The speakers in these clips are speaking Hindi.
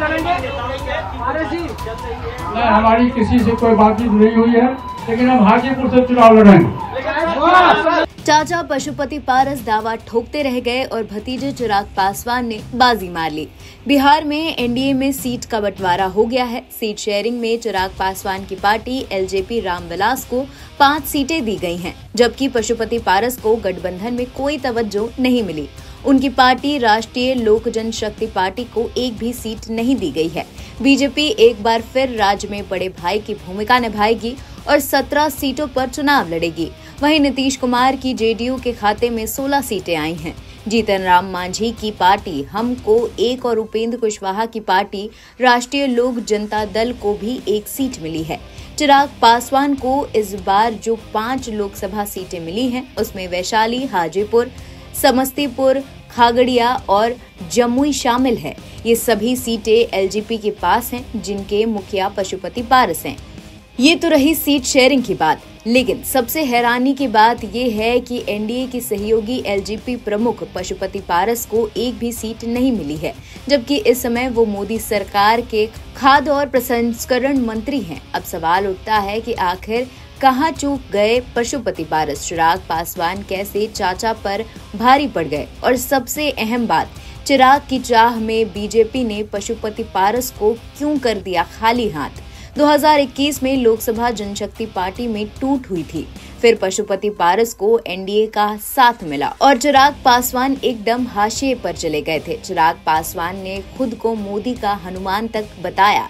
नहीं हमारी किसी से कोई बातचीत नहीं हुई है लेकिन हम हाजीपुर से चुनाव लड़ेंगे। चाचा पशुपति पारस दावा ठोकते रह गए और भतीजे चिराग पासवान ने बाजी मार ली। बिहार में एनडीए में सीट का बंटवारा हो गया है। सीट शेयरिंग में चिराग पासवान की पार्टी एलजेपी रामविलास को पाँच सीटें दी गई हैं, जबकि पशुपति पारस को गठबंधन में कोई तवज्जो नहीं मिली। उनकी पार्टी, राष्ट्रीय लोक जनशक्ति पार्टी को एक भी सीट नहीं दी गई है। बीजेपी एक बार फिर राज्य में बड़े भाई की भूमिका निभाएगी और 17 सीटों पर चुनाव लड़ेगी। वहीं नीतीश कुमार की जेडीयू के खाते में 16 सीटें आई हैं। जीतन राम मांझी की पार्टी, हमको एक और उपेंद्र कुशवाहा की पार्टी, राष्ट्रीय लोक जनता दल को भी एक सीट मिली है। चिराग पासवान को इस बार जो पाँच लोकसभा सीटें मिली हैं, उसमें वैशाली, हाजीपुर समस्तीपुर, खागड़िया और जमुई शामिल है। ये सभी सीटें एलजीपी के पास हैं, जिनके मुखिया पशुपति पारस हैं। ये तो रही सीट शेयरिंग की बात, लेकिन सबसे हैरानी की बात ये है कि एनडीए की सहयोगी एलजीपी प्रमुख पशुपति पारस को एक भी सीट नहीं मिली है, जबकि इस समय वो मोदी सरकार के खाद्य और प्रसंस्करण मंत्री हैं। अब सवाल उठता है कि आखिर कहाँ चूक गए? पशुपति पारस चिराग पासवान कैसे चाचा पर भारी पड़ गए? और सबसे अहम बात, चिराग की चाह में बीजेपी ने पशुपति पारस को क्यों कर दिया खाली हाथ? 2021 में लोकसभा जनशक्ति पार्टी में टूट हुई थी। फिर पशुपति पारस को एनडीए का साथ मिला और चिराग पासवान एकदम हाशिए पर चले गए थे। चिराग पासवान ने खुद को मोदी का हनुमान तक बताया।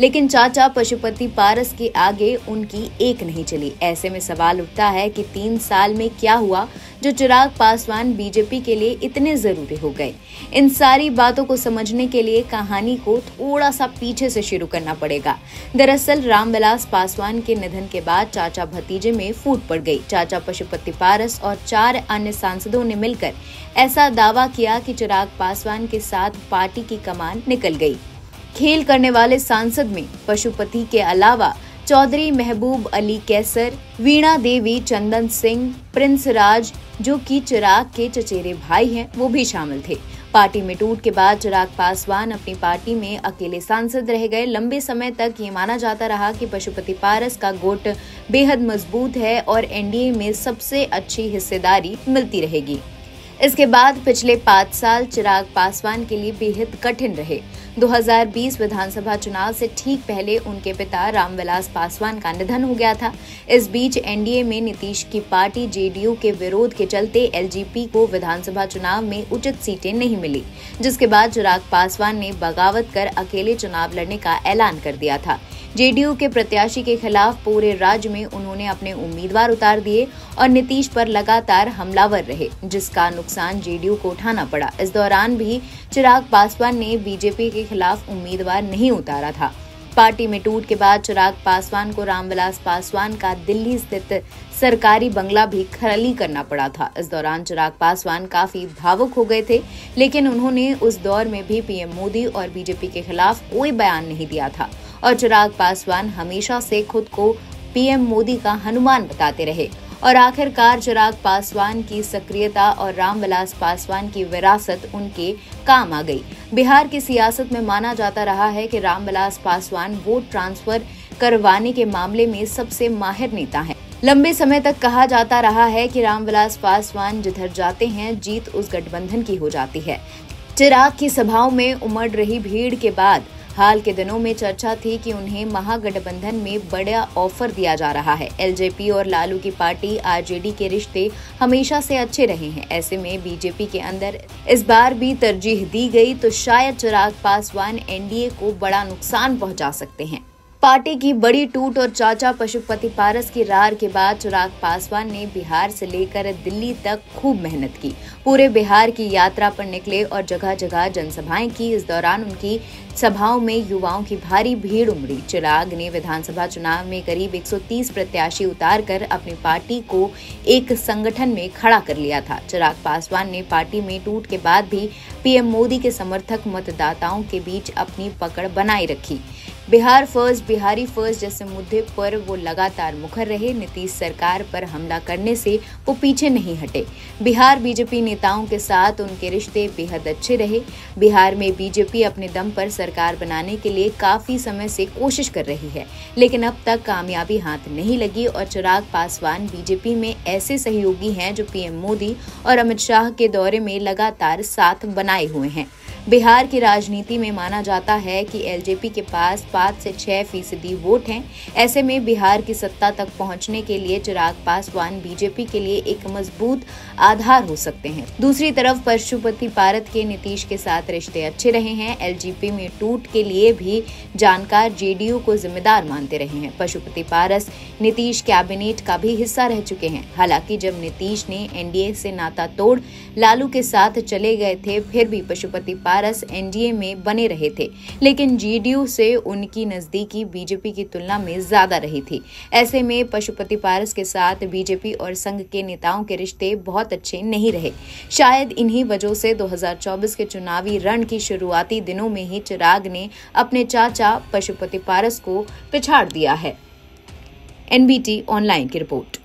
लेकिन चाचा पशुपति पारस के आगे उनकी एक नहीं चली। ऐसे में सवाल उठता है कि तीन साल में क्या हुआ जो चिराग पासवान बीजेपी के लिए इतने ज़रूरी हो गए? इन सारी बातों को समझने के लिए कहानी को थोड़ा सा पीछे से शुरू करना पड़ेगा। दरअसल रामविलास पासवान के निधन के बाद चाचा भतीजे में फूट पड़ गई। चाचा पशुपति पारस और चार अन्य सांसदों ने मिलकर ऐसा दावा किया कि चिराग पासवान के साथ पार्टी की कमान निकल गई। खेल करने वाले सांसद में पशुपति के अलावा चौधरी महबूब अली कैसर, वीणा देवी, चंदन सिंह, प्रिंस राज, जो कि चिराग के चचेरे भाई हैं, वो भी शामिल थे। पार्टी में टूट के बाद चिराग पासवान अपनी पार्टी में अकेले सांसद रह गए। लंबे समय तक ये माना जाता रहा कि पशुपति पारस का गोट बेहद मज़बूत है और एनडीए में सबसे अच्छी हिस्सेदारी मिलती रहेगी। इसके बाद पिछले पाँच साल चिराग पासवान के लिए बेहद कठिन रहे। 2020 विधानसभा चुनाव से ठीक पहले उनके पिता रामविलास पासवान का निधन हो गया था। इस बीच एनडीए में नीतीश की पार्टी जेडीयू के विरोध के चलते एलजीपी को विधानसभा चुनाव में उचित सीटें नहीं मिली, जिसके बाद चिराग पासवान ने बगावत कर अकेले चुनाव लड़ने का ऐलान कर दिया था। जेडीयू के प्रत्याशी के खिलाफ पूरे राज्य में उन्होंने अपने उम्मीदवार उतार दिए और नीतीश पर लगातार हमलावर रहे, जिसका नुकसान जेडीयू को उठाना पड़ा। इस दौरान भी चिराग पासवान ने बीजेपी के खिलाफ उम्मीदवार नहीं उतारा था। पार्टी में टूट के बाद चिराग पासवान को रामविलास पासवान का दिल्ली स्थित सरकारी बंगला भी खाली करना पड़ा था। इस दौरान चिराग पासवान काफ़ी भावुक हो गए थे, लेकिन उन्होंने उस दौर में भी पीएम मोदी और बीजेपी के खिलाफ कोई बयान नहीं दिया था। और चिराग पासवान हमेशा से खुद को पीएम मोदी का हनुमान बताते रहे। और आखिरकार चिराग पासवान की सक्रियता और रामविलास पासवान की विरासत उनके काम आ गई। बिहार की सियासत में माना जाता रहा है कि रामविलास पासवान वोट ट्रांसफ़र करवाने के मामले में सबसे माहिर नेता हैं। लंबे समय तक कहा जाता रहा है कि रामविलास पासवान जिधर जाते हैं, जीत उस गठबंधन की हो जाती है। चिराग की सभाओं में उमड़ रही भीड़ के बाद हाल के दिनों में चर्चा थी कि उन्हें महागठबंधन में बड़ा ऑफ़र दिया जा रहा है। एलजेपी और लालू की पार्टी आरजेडी के रिश्ते हमेशा से अच्छे रहे हैं। ऐसे में बीजेपी के अंदर इस बार भी तरजीह दी गई तो शायद चिराग पासवान एनडीए को बड़ा नुकसान पहुँचा सकते हैं। पार्टी की बड़ी टूट और चाचा पशुपति पारस की रार के बाद चिराग पासवान ने बिहार से लेकर दिल्ली तक खूब मेहनत की। पूरे बिहार की यात्रा पर निकले और जगह जगह जनसभाएँ की। इस दौरान उनकी सभाओं में युवाओं की भारी भीड़ उमड़ी। चिराग ने विधानसभा चुनाव में करीब 130 प्रत्याशी उतार कर अपनी पार्टी को एक संगठन में खड़ा कर लिया था। चिराग पासवान ने पार्टी में टूट के बाद भी पीएम मोदी के समर्थक मतदाताओं के बीच अपनी पकड़ बनाए रखी। बिहार फ़र्स्ट, बिहारी फ़र्स्ट जैसे मुद्दे पर वो लगातार मुखर रहे। नीतीश सरकार पर हमला करने से वो पीछे नहीं हटे। बिहार बीजेपी नेताओं के साथ उनके रिश्ते बेहद अच्छे रहे। बिहार में बीजेपी अपने दम पर सरकार बनाने के लिए काफ़ी समय से कोशिश कर रही है, लेकिन अब तक कामयाबी हाथ नहीं लगी और चिराग पासवान बीजेपी में ऐसे सहयोगी हैं जो पीएम मोदी और अमित शाह के दौरे में लगातार साथ बनाए हुए हैं। बिहार की राजनीति में माना जाता है कि एलजेपी के पास पाँच से छह फ़ीसदी वोट हैं। ऐसे में बिहार की सत्ता तक पहुँचने के लिए चिराग पासवान बीजेपी के लिए एक मज़बूत आधार हो सकते हैं। दूसरी तरफ़ पशुपति पारत के नीतीश के साथ रिश्ते अच्छे रहे हैं। एलजीपी में टूट के लिए भी जानकार जेडीयू को जिम्मेदार मानते रहे हैं। पशुपति पारस नीतीश कैबिनेट का भी हिस्सा रह चुके हैं। हालाँकि जब नीतीश ने एनडीए से नाता तोड़, लालू के साथ चले गए थे, फिर भी पशुपति पारस एनडीए में बने रहे थे, लेकिन जेडीयू से उनकी नजदीकी बीजेपी की तुलना में ज़्यादा रही थी। ऐसे में पशुपति पारस के साथ बीजेपी और संघ के नेताओं के रिश्ते बहुत अच्छे नहीं रहे। शायद इन्हीं वजहों से 2024 के चुनावी रण की शुरुआती दिनों में ही चिराग ने अपने चाचा पशुपति पारस को पिछाड़ दिया है। एनबीटी ऑनलाइन की रिपोर्ट।